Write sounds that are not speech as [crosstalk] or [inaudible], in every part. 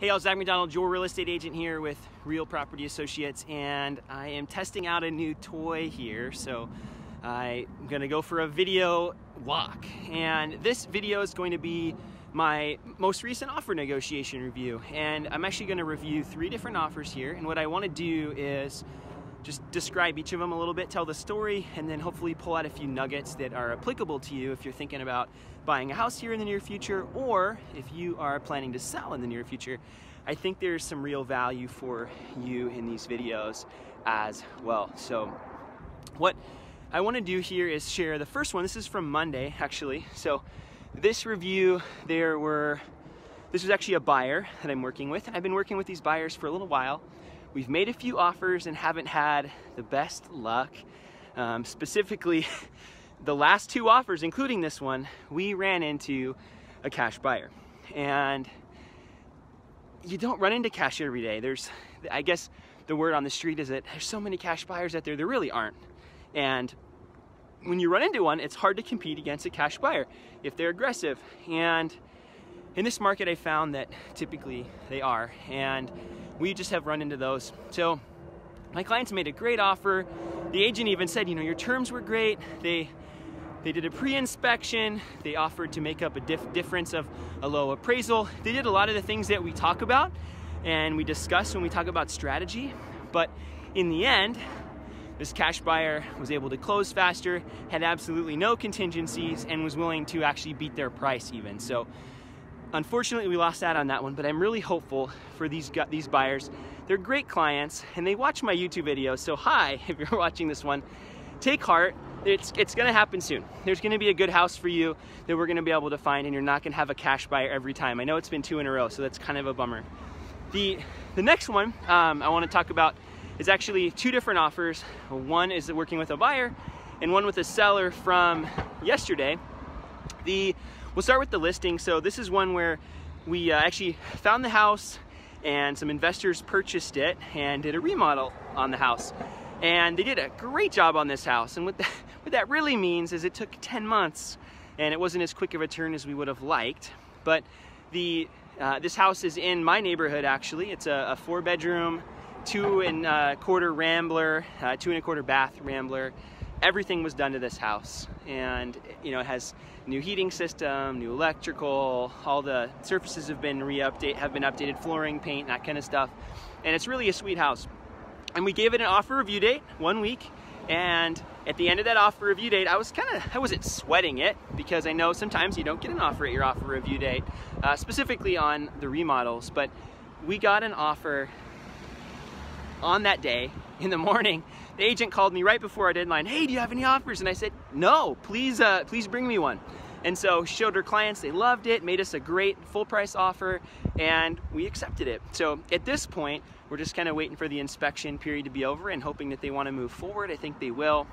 Hey, I'm Zach McDonald, your real estate agent here with Real Property Associates, and I am testing out a new toy here. So I'm gonna go for a video walk. And this video is going to be my most recent offer negotiation review. And I'm actually gonna review three different offers here. And what I wanna do is just describe each of them a little bit, tell the story, and then hopefully pull out a few nuggets that are applicable to you if you're thinking about buying a house here in the near future, or if you are planning to sell in the near future. I think there's some real value for you in these videos as well. So what I wanna do here is share the first one. This is from Monday, actually. So this review, there were, this was actually a buyer that I'm working with, I've been working with these buyers for a little while. We've made a few offers and haven't had the best luck. Um, specifically, [laughs] the last two offers, including this one, we ran into a cash buyer. And you don't run into cash every day. There's, I guess the word on the street is that there's so many cash buyers out there, there really aren't. And when you run into one, it's hard to compete against a cash buyer if they're aggressive. And in this market, I found that typically they are. And we just have run into those. So my clients made a great offer. The agent even said, you know, your terms were great. They they did a pre-inspection. They offered to make up a dif difference of a low appraisal. They did a lot of the things that we talk about and we discuss when we talk about strategy. But in the end, this cash buyer was able to close faster, had absolutely no contingencies, and was willing to actually beat their price even. So Unfortunately, we lost out on that one, but I'm really hopeful for these these buyers. They're great clients, and they watch my YouTube videos. So hi, [laughs] if you're watching this one, take heart. It's it's gonna happen soon. There's gonna be a good house for you that we're gonna be able to find, and you're not gonna have a cash buyer every time. I know it's been two in a row, so that's kind of a bummer. The the next one um, I want to talk about is actually two different offers. One is working with a buyer, and one with a seller from yesterday. The We'll start with the listing. So this is one where we uh, actually found the house and some investors purchased it and did a remodel on the house. And they did a great job on this house. And what, [laughs] what that really means is it took 10 months and it wasn't as quick of a turn as we would have liked. But the uh, this house is in my neighborhood actually. It's a, a four bedroom, two and a quarter rambler, uh, two and a quarter bath rambler everything was done to this house. And you know it has new heating system new electrical all the surfaces have been re-update have been updated flooring paint that kind of stuff. And it's really a sweet house. And we gave it an offer review date one week. And at the end of that offer review date i was kind of i wasn't sweating it because i know sometimes you don't get an offer at your offer review date uh, specifically on the remodels. But we got an offer on that day in the morning, the agent called me right before our deadline. Hey, do you have any offers? And I said, no, please, uh, please bring me one. And so showed her clients, they loved it, made us a great full price offer, and we accepted it. So at this point, we're just kind of waiting for the inspection period to be over and hoping that they want to move forward. I think they will.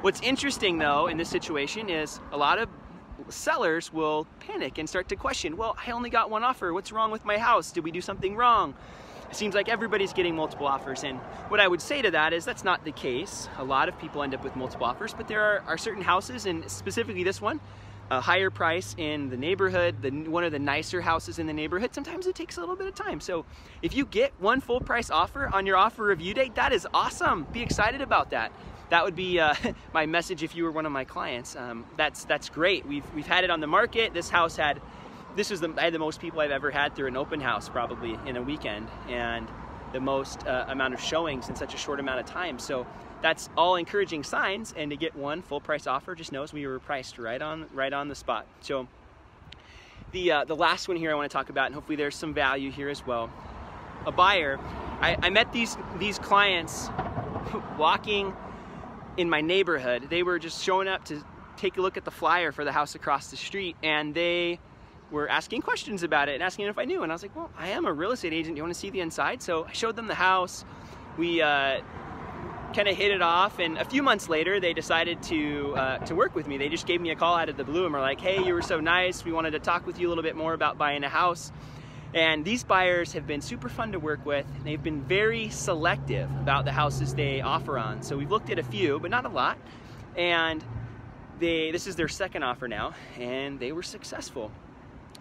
What's interesting though in this situation is a lot of sellers will panic and start to question, well, I only got one offer. What's wrong with my house? Did we do something wrong? It seems like everybody's getting multiple offers. And what I would say to that is that's not the case. A lot of people end up with multiple offers, but there are, are certain houses, and specifically this one, a higher price in the neighborhood, the, one of the nicer houses in the neighborhood, sometimes it takes a little bit of time. So if you get one full price offer on your offer review date, that is awesome. Be excited about that. That would be uh, [laughs] my message if you were one of my clients. Um, that's, that's great. We've, we've had it on the market. This house had this is the, I had the most people I've ever had through an open house probably in a weekend and the most uh, amount of showings in such a short amount of time. So that's all encouraging signs and to get one full price offer just knows we were priced right on right on the spot. So the, uh, the last one here I want to talk about and hopefully there's some value here as well. A buyer, I, I met these, these clients [laughs] walking in my neighborhood. They were just showing up to take a look at the flyer for the house across the street and they were asking questions about it and asking if I knew. And I was like, well, I am a real estate agent. Do you want to see the inside? So I showed them the house. We uh, kind of hit it off. And a few months later, they decided to, uh, to work with me. They just gave me a call out of the blue and were like, hey, you were so nice. We wanted to talk with you a little bit more about buying a house. And these buyers have been super fun to work with. They've been very selective about the houses they offer on. So we've looked at a few, but not a lot. And they, this is their second offer now, and they were successful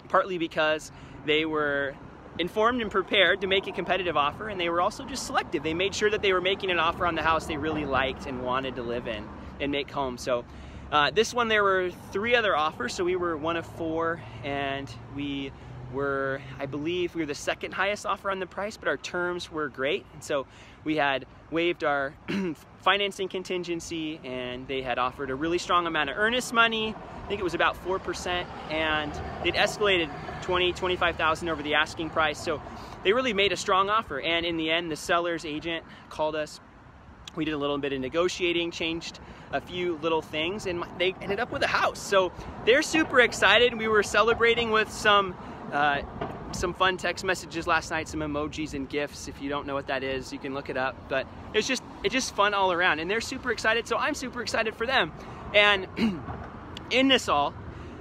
partly because they were informed and prepared to make a competitive offer and they were also just selective. They made sure that they were making an offer on the house they really liked and wanted to live in and make home. So uh, this one there were three other offers, so we were one of four and we were, I believe we were the second highest offer on the price, but our terms were great. And so we had waived our [clears throat] financing contingency and they had offered a really strong amount of earnest money. I think it was about 4% and they'd escalated 20, 25,000 over the asking price. So they really made a strong offer. And in the end, the seller's agent called us. We did a little bit of negotiating, changed a few little things and they ended up with a house. So they're super excited. We were celebrating with some uh, some fun text messages last night, some emojis and gifs. If you don't know what that is, you can look it up. But it's just it's just fun all around, and they're super excited. So I'm super excited for them. And [clears throat] in this all,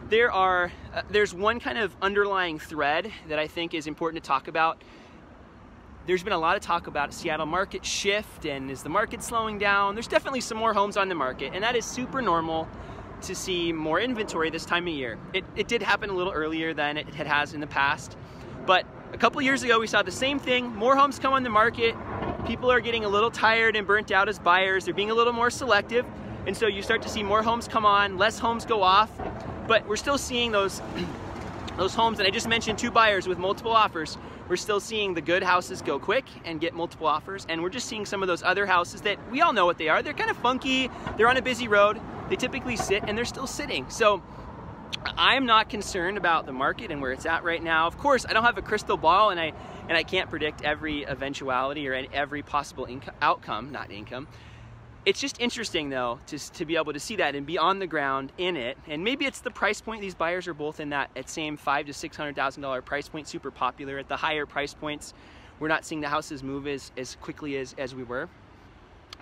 there are uh, there's one kind of underlying thread that I think is important to talk about. There's been a lot of talk about Seattle market shift and is the market slowing down? There's definitely some more homes on the market, and that is super normal to see more inventory this time of year. It, it did happen a little earlier than it has in the past, but a couple years ago we saw the same thing. More homes come on the market. People are getting a little tired and burnt out as buyers. They're being a little more selective. And so you start to see more homes come on, less homes go off, but we're still seeing those, [clears throat] those homes, and I just mentioned two buyers with multiple offers. We're still seeing the good houses go quick and get multiple offers, and we're just seeing some of those other houses that we all know what they are. They're kind of funky, they're on a busy road, they typically sit and they're still sitting. So I'm not concerned about the market and where it's at right now. Of course, I don't have a crystal ball and I and I can't predict every eventuality or every possible outcome, not income. It's just interesting though to, to be able to see that and be on the ground in it. And maybe it's the price point. These buyers are both in that at same five to six hundred thousand dollar price point, super popular. At the higher price points, we're not seeing the houses move as, as quickly as, as we were.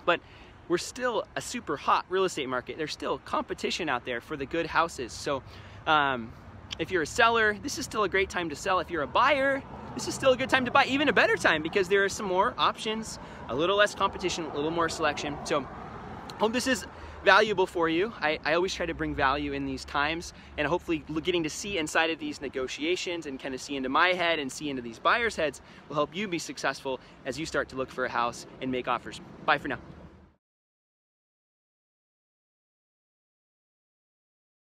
But we're still a super hot real estate market. There's still competition out there for the good houses. So um, if you're a seller, this is still a great time to sell. If you're a buyer, this is still a good time to buy, even a better time because there are some more options, a little less competition, a little more selection. So hope this is valuable for you. I, I, always try to bring value in these times and hopefully getting to see inside of these negotiations and kind of see into my head and see into these buyers' heads will help you be successful as you start to look for a house and make offers. Bye for now.